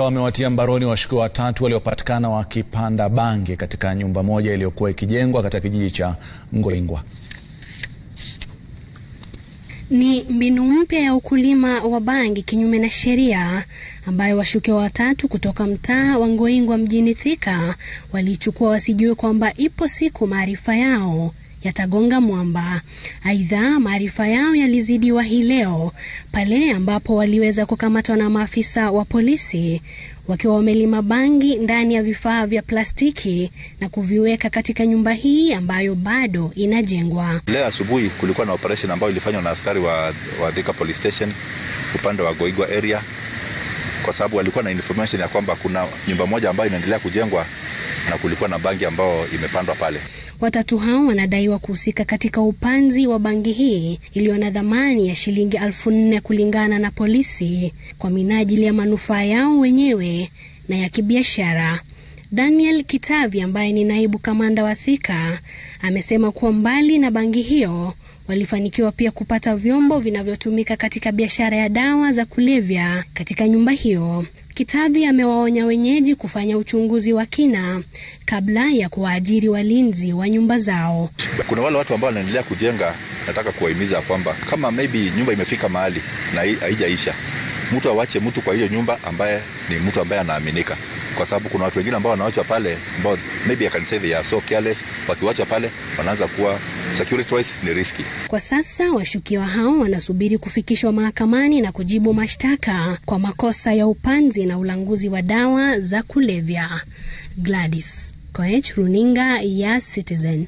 Wamewatia mbaroni washukiwa watatu waliopatikana wakipanda bangi katika nyumba moja iliyokuwa ikijengwa katika kijiji cha Ngoingwa. Ni mbinu mpya ya ukulima wa bangi kinyume na sheria ambayo washukiwa watatu kutoka mtaa wa Ngoingwa mjini Thika walichukua wasijue kwamba ipo siku maarifa yao yatagonga mwamba. Aidha, maarifa yao yalizidiwa hii leo pale ambapo waliweza kukamatwa na maafisa wa polisi wakiwa wamelima bangi ndani ya vifaa vya plastiki na kuviweka katika nyumba hii ambayo bado inajengwa. Leo asubuhi kulikuwa na operation ambayo ilifanywa na askari wa, wa Thika Police Station upande wa Goigwa area, kwa sababu walikuwa na information ya kwamba kuna nyumba moja ambayo inaendelea kujengwa na kulikuwa na bangi ambayo imepandwa pale. Watatu hao wanadaiwa kuhusika katika upanzi wa bangi hii iliyo na dhamani ya shilingi elfu nne kulingana na polisi, kwa minajili ya manufaa yao wenyewe na ya kibiashara. Daniel Kitavi ambaye ni naibu kamanda wa Thika amesema kuwa mbali na bangi hiyo walifanikiwa pia kupata vyombo vinavyotumika katika biashara ya dawa za kulevya katika nyumba hiyo. Kitavi amewaonya wenyeji kufanya uchunguzi wa kina kabla ya kuwaajiri walinzi wa nyumba zao. Kuna wale watu ambao wanaendelea kujenga, nataka kuwahimiza kwamba kama maybe nyumba imefika mahali na haijaisha, mtu awache mtu kwa hiyo nyumba ambaye ni mtu ambaye anaaminika, kwa sababu kuna watu wengine ambao wanawachwa pale ambao maybe I can say they are so careless. Wakiwachwa pale wanaanza kuwa security wise ni riski. Kwa sasa washukiwa hao wanasubiri kufikishwa mahakamani na kujibu mashtaka kwa makosa ya upanzi na ulanguzi wa dawa za kulevya. Gladys Koech, runinga ya Citizen.